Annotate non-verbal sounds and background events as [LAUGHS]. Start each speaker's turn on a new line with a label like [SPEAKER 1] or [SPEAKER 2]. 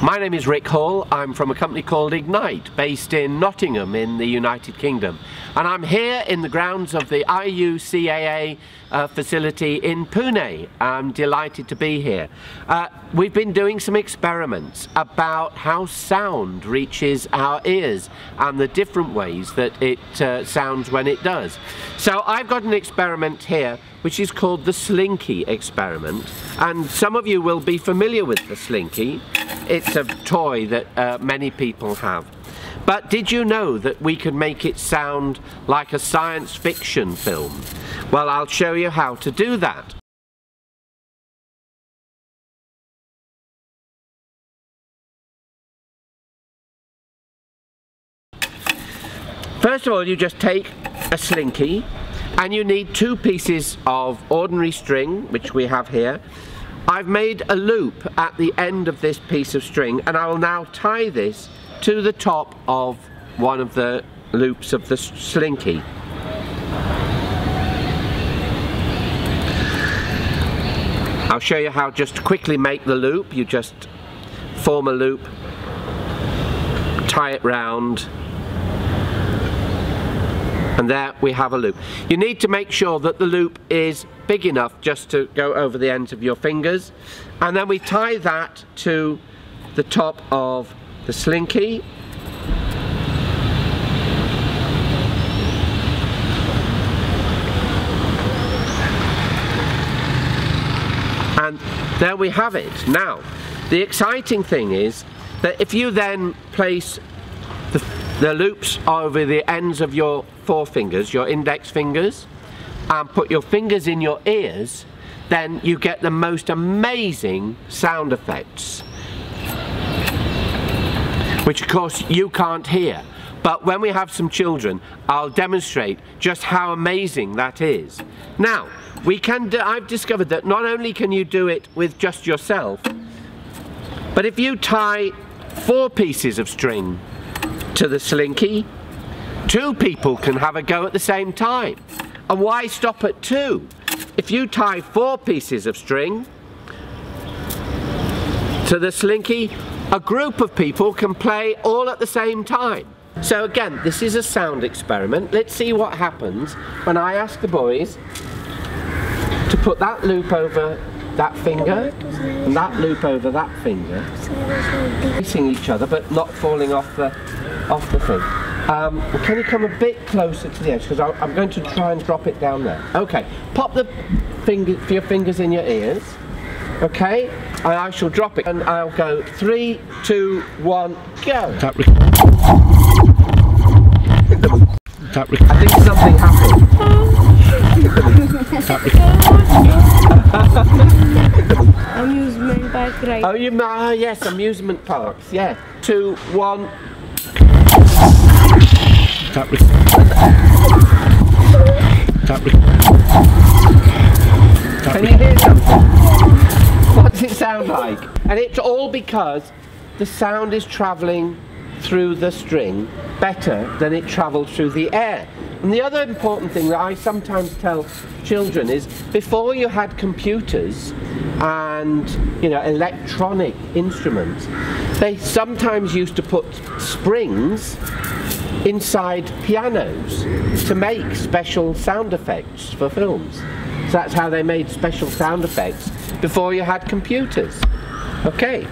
[SPEAKER 1] My name is Rick Hall. I'm from a company called Ignite, based in Nottingham in the United Kingdom. And I'm here in the grounds of the IUCAA uh, facility in Pune. I'm delighted to be here. Uh, we've been doing some experiments about how sound reaches our ears and the different ways that it uh, sounds when it does. So I've got an experiment here which is called the Slinky experiment. And some of you will be familiar with the Slinky. It's a toy that uh, many people have. But did you know that we can make it sound like a science fiction film? Well, I'll show you how to do that. First of all, you just take a slinky and you need two pieces of ordinary string, which we have here. I've made a loop at the end of this piece of string and I will now tie this to the top of one of the loops of the slinky. I'll show you how just quickly make the loop. You just form a loop, tie it round, and there we have a loop. You need to make sure that the loop is big enough just to go over the ends of your fingers and then we tie that to the top of the slinky and there we have it. Now the exciting thing is that if you then place the, the loops over the ends of your forefingers, your index fingers, and put your fingers in your ears, then you get the most amazing sound effects. Which of course you can't hear. But when we have some children, I'll demonstrate just how amazing that is. Now, we can I've discovered that not only can you do it with just yourself, but if you tie four pieces of string to the slinky, two people can have a go at the same time. And why stop at two? If you tie four pieces of string to the slinky, a group of people can play all at the same time. So again, this is a sound experiment. Let's see what happens when I ask the boys to put that loop over that finger and that loop over that finger, facing each other but not falling off the off the thing. Um, well, can you come a bit closer to the edge because I'm going to try and drop it down there. Okay, pop the finger, your fingers in your ears. Okay, and I shall drop it and I'll go three, two, one, go. That I think something
[SPEAKER 2] happened. amusement park right?
[SPEAKER 1] Oh, you uh, yes, amusement parks. Yeah. Two, one. Can you hear something? [LAUGHS] What does it sound like? And it's all because the sound is travelling through the string better than it travels through the air. And the other important thing that I sometimes tell children is before you had computers and you know electronic instruments, they sometimes used to put springs inside pianos to make special sound effects for films. So that's how they made special sound effects before you had computers. Okay.